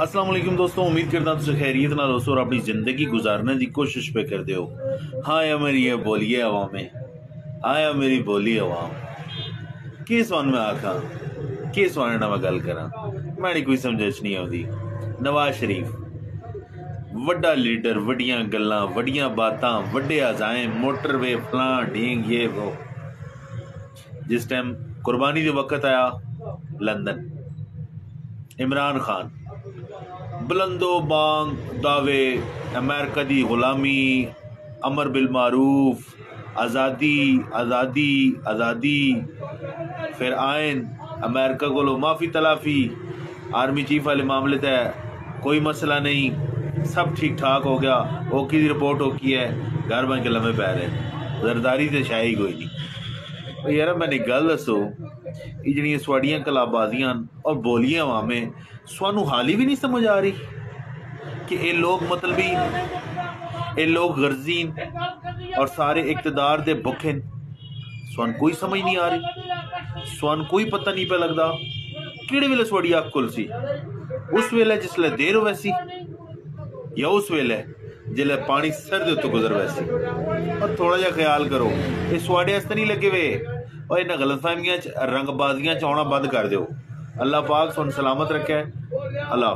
असलम दोस्तों, उम्मीद करता तुस खैरियत ना दोस्तों और अपनी ज़िंदगी गुजारने की कोशिश पे करते हो। हाँ या मेरी ये बोलिए आवाम हाँ या मेरी बोली अवाम किस वन में आखा? किस वन ना मैं गल करा? मैंने कोई समझ नहीं आती नवाज़ शरीफ। वड्डा लीडर, वड्डियाँ गल्लां, वड्डियाँ बातां, वड्डे अजाएँ, मोटरवे फलां डेंग ये वो। जिस टाइम कुर्बानी जो वक्त आया, लंदन। इमरान खान। बुलंदो बांग दावे अमेरिका की गुलामी, अमर बिल मारूफ, आज़ादी आज़ादी आज़ादी। फिर आयन अमेरिका को माफ़ी तलाफ़ी। आर्मी चीफ वाले मामले तय कोई मसला नहीं। सब ठीक ठाक हो गया। ओकी की रिपोर्ट ओकी है। घर बन के लम्बे पै रहे जरदारी तो शाही कोई नहीं। यार मैंने गल दसो ਇਹ ਜਿਹੜੀਆਂ ਸਵਾਡੀਆਂ ਕਲਾਬਾਜ਼ੀਆਂ ਔਰ ਬੋਲੀਆਂ ਵਾਵੇਂ ਸਾਨੂੰ ਹਾਲੀ ਵੀ ਨਹੀਂ ਸਮਝ ਆ ਰਹੀ ਕਿ ਇਹ ਲੋਕ ਮਤਲਬੀ, ਇਹ ਲੋਕ ਗਰਜ਼ੀਨ ਔਰ ਸਾਰੇ ਇਕਤਦਾਰ ਦੇ ਭੁੱਖੇ ਸਵਨ ਕੋਈ ਸਮਝ ਨਹੀਂ ਆ ਰਹੀ। ਸਾਨੂੰ ਕੋਈ ਪਤਾ ਨਹੀਂ ਪਿਆ ਲੱਗਦਾ ਕਿਹੜੇ ਵੇਲੇ ਸਵਾਡੀ ਅੱਖ ਖੁੱਲ ਸੀ। ਉਸ ਵੇਲੇ ਜਿਸਲੇ ਦੇਰ ਹੋਵੇ ਸੀ ਜਾਂ ਉਸ ਵੇਲੇ ਜਿਲੇ ਪਾਣੀ ਸਿਰ ਦੇ ਉੱਤੇ ਗੁਜ਼ਰ ਵੈਸੀ ਔਰ ਥੋੜਾ ਜਿਹਾ ਖਿਆਲ ਕਰੋ, ਇਹ ਸਵਾਡੇ ਵਾਸਤੇ ਨਹੀਂ ਲੱਗੇ ਵੇ। और इन्होंने गलतफहमियाँ रंगबाजिया च आना बंद कर दो अल्लाह पाक सुन सलामत रखे। अल्लाह